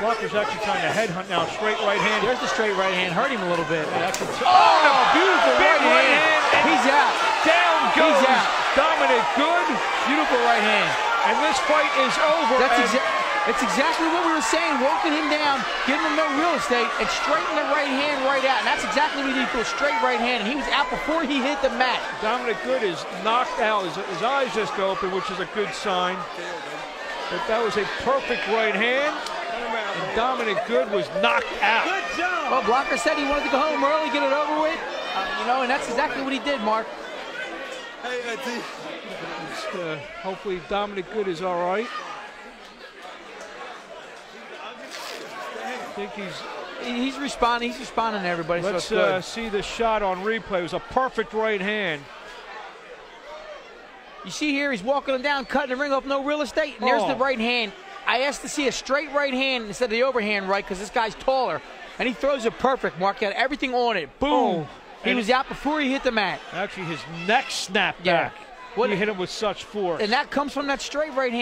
Walker's actually trying to headhunt now. Straight right hand. There's the straight right hand. Hurt him a little bit. That's a t- Oh, no, beautiful big right, right hand. hand. He's out. Down goes He's out. Dominic Good. Beautiful right hand. And this fight is over. That's and exactly. That's exactly what we were saying, walking him down, giving him no real estate, and straighten the right hand right out. And that's exactly what he did for a straight right hand. And he was out before he hit the mat. Dominic Good is knocked out. His, his eyes just open, which is a good sign. But that was a perfect right hand. And Dominic Good was knocked out. Good job. Well, Blocker said he wanted to go home early, get it over with. Uh, you know, and that's exactly what he did, Mark. Just, uh, hopefully Dominic Good is all right. I think he's. He's responding. He's responding to everybody. Let's so uh, see the shot on replay. It was a perfect right hand. You see here, he's walking him down, cutting the ring off, no real estate. And there's Oh. the right hand. I asked to see a straight right hand instead of the overhand right because this guy's taller. And he throws it perfect, Mark. He had everything on it. Boom. Oh. He was out before he hit the mat. Actually, his neck snapped Yeah. back. What- he hit him with such force. And that comes from that straight right hand.